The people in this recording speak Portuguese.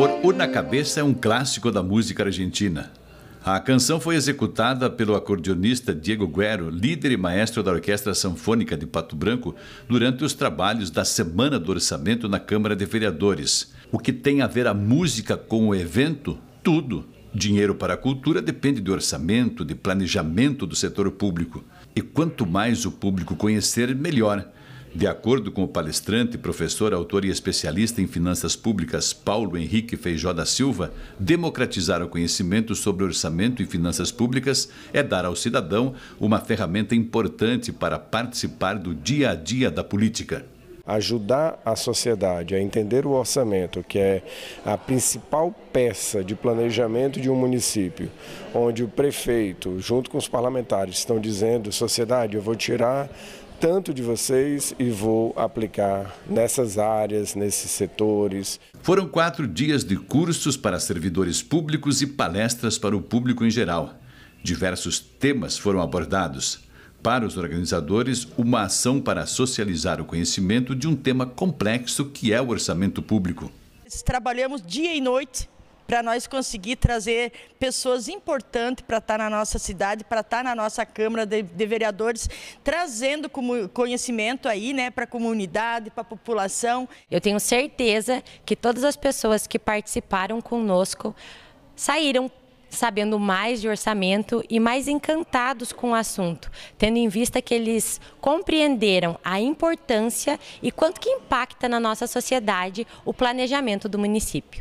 Por Una Cabeça é um clássico da música argentina. A canção foi executada pelo acordeonista Diego Guerro, líder e maestro da Orquestra Sanfônica de Pato Branco, durante os trabalhos da Semana do Orçamento na Câmara de Vereadores. O que tem a ver a música com o evento? Tudo. Dinheiro para a cultura depende de orçamento, de planejamento do setor público. E quanto mais o público conhecer, melhor. De acordo com o palestrante, professor, autor e especialista em finanças públicas Paulo Henrique Feijó da Silva, democratizar o conhecimento sobre orçamento e finanças públicas é dar ao cidadão uma ferramenta importante para participar do dia a dia da política. Ajudar a sociedade a entender o orçamento, que é a principal peça de planejamento de um município, onde o prefeito, junto com os parlamentares, estão dizendo: sociedade, eu vou tirar tanto de vocês e vou aplicar nessas áreas, nesses setores. Foram quatro dias de cursos para servidores públicos e palestras para o público em geral. Diversos temas foram abordados. Para os organizadores, uma ação para socializar o conhecimento de um tema complexo que é o orçamento público. Trabalhamos dia e noite para nós conseguir trazer pessoas importantes para estar tá na nossa cidade, para estar tá na nossa Câmara de, de Vereadores, trazendo conhecimento aí, né, para a comunidade, para a população. Eu tenho certeza que todas as pessoas que participaram conosco saíram sabendo mais de orçamento e mais encantados com o assunto, tendo em vista que eles compreenderam a importância e quanto que impacta na nossa sociedade o planejamento do município.